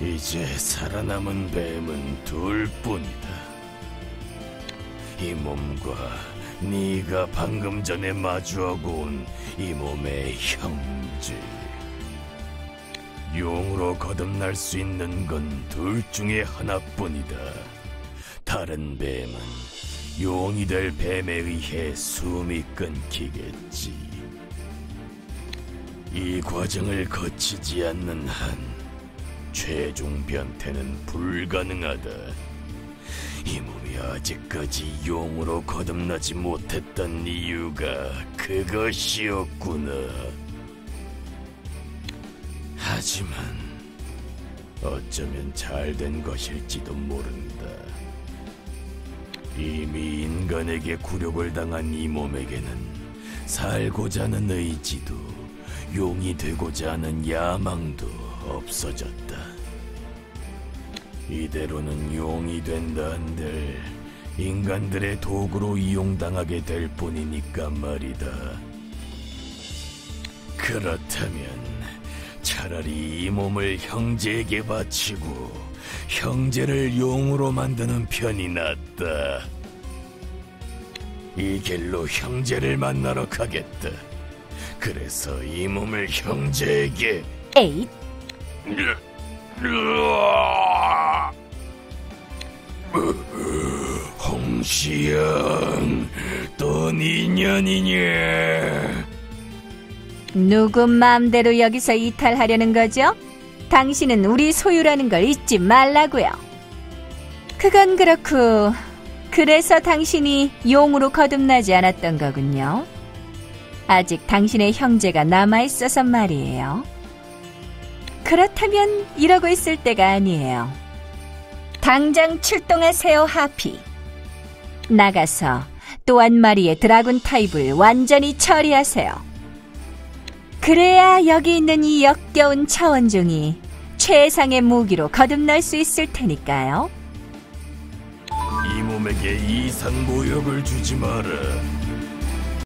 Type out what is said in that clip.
이제 살아남은 뱀은 둘뿐이다. 이 몸과 네가 방금 전에 마주하고 온 이 몸의 형제. 용으로 거듭날 수 있는 건 둘 중에 하나뿐이다. 다른 뱀은 용이 될 뱀에 의해 숨이 끊기겠지. 이 과정을 거치지 않는 한 최종 변태는 불가능하다. 이 몸이 아직까지 용으로 거듭나지 못했던 이유가 그것이었구나. 하지만 어쩌면 잘 된 것일지도 모른다. 이미 인간에게 굴욕을 당한 이 몸에게는 살고자 하는 의지도 용이 되고자 하는 야망도 없어졌다. 이대로는 용이 된다 한들 인간들의 도구로 이용당하게 될 뿐이니까 말이다. 그렇다면 차라리 이 몸을 형제에게 바치고 형제를 용으로 만드는 편이 낫다. 이 길로 형제를 만나러 가겠다. 그래서 이 몸을 형제에게 에잇! 홍시영 또 니년이냐 누구 마음대로 여기서 이탈하려는 거죠? 당신은 우리 소유라는 걸 잊지 말라고요. 그건 그렇고, 그래서 당신이 용으로 거듭나지 않았던 거군요. 아직 당신의 형제가 남아있어서 말이에요. 그렇다면 이러고 있을 때가 아니에요. 당장 출동하세요, 하피. 나가서 또 한 마리의 드라군 타입을 완전히 처리하세요. 그래야 여기 있는 이 역겨운 차원종이 최상의 무기로 거듭날 수 있을 테니까요. 이 몸에게 이상 모욕을 주지 마라